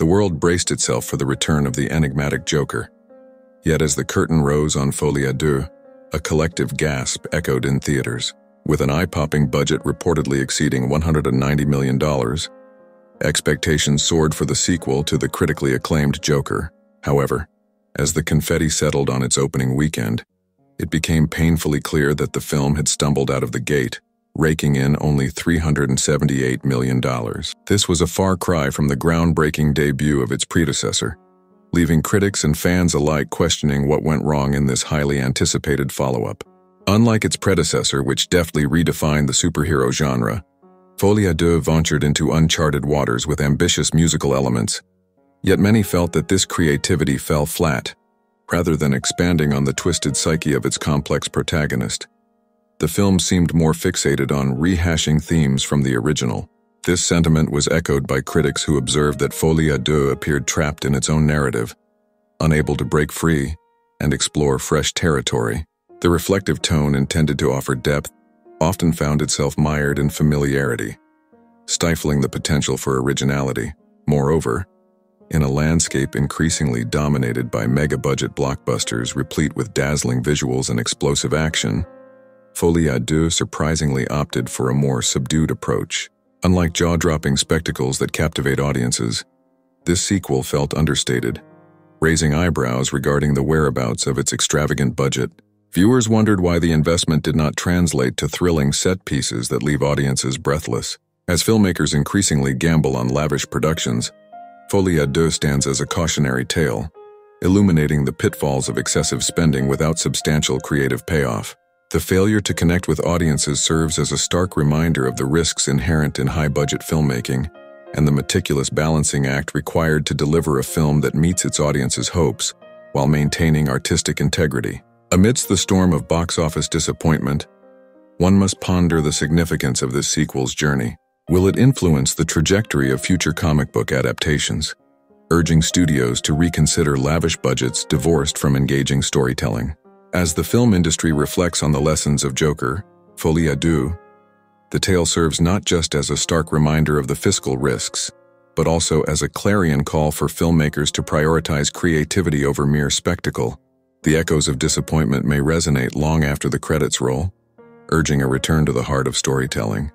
The world braced itself for the return of the enigmatic Joker. Yet as the curtain rose on à Deux, a collective gasp echoed in theaters. With an eye-popping budget reportedly exceeding $190 million, expectations soared for the sequel to the critically acclaimed Joker. However, as the confetti settled on its opening weekend, it became painfully clear that the film had stumbled out of the gate, raking in only $378 million. This was a far cry from the groundbreaking debut of its predecessor, leaving critics and fans alike questioning what went wrong in this highly anticipated follow-up. Unlike its predecessor, which deftly redefined the superhero genre, Folie à Deux ventured into uncharted waters with ambitious musical elements, yet many felt that this creativity fell flat, rather than expanding on the twisted psyche of its complex protagonist. The film seemed more fixated on rehashing themes from the original. This sentiment was echoed by critics who observed that Folie à Deux appeared trapped in its own narrative, unable to break free and explore fresh territory. The reflective tone intended to offer depth often found itself mired in familiarity, stifling the potential for originality. Moreover, in a landscape increasingly dominated by mega-budget blockbusters replete with dazzling visuals and explosive action, À Deux surprisingly opted for a more subdued approach. Unlike jaw-dropping spectacles that captivate audiences, this sequel felt understated, raising eyebrows regarding the whereabouts of its extravagant budget. Viewers wondered why the investment did not translate to thrilling set pieces that leave audiences breathless. As filmmakers increasingly gamble on lavish productions, Folie à Deux stands as a cautionary tale, illuminating the pitfalls of excessive spending without substantial creative payoff. The failure to connect with audiences serves as a stark reminder of the risks inherent in high-budget filmmaking and the meticulous balancing act required to deliver a film that meets its audience's hopes while maintaining artistic integrity. Amidst the storm of box office disappointment, one must ponder the significance of this sequel's journey. Will it influence the trajectory of future comic book adaptations, urging studios to reconsider lavish budgets divorced from engaging storytelling? As the film industry reflects on the lessons of Joker, Folie à Deux, the tale serves not just as a stark reminder of the fiscal risks, but also as a clarion call for filmmakers to prioritize creativity over mere spectacle. The echoes of disappointment may resonate long after the credits roll, urging a return to the heart of storytelling.